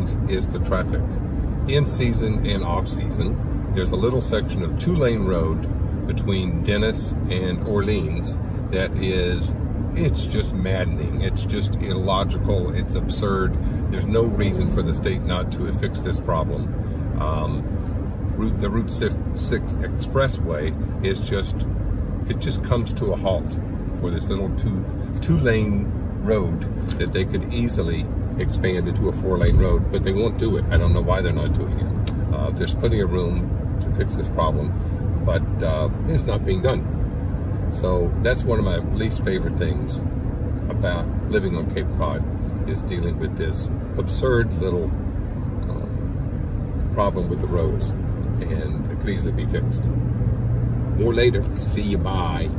lanes is the traffic. In season and off season, there's a little section of two lane road between Dennis and Orleans that is it's just maddening. It's just illogical. It's absurd. There's no reason for the state not to fix this problem. Um, route, the Route 6, 6 expressway is just, it just comes to a halt for this little two, two lane road that they could easily expand into a four lane road, but they won't do it. I don't know why they're not doing it. Uh, there's plenty of room to fix this problem, but uh, it's not being done. So that's one of my least favorite things about living on Cape Cod is dealing with this absurd little uh, problem with the roads and it could easily be fixed. More later. See you. Bye.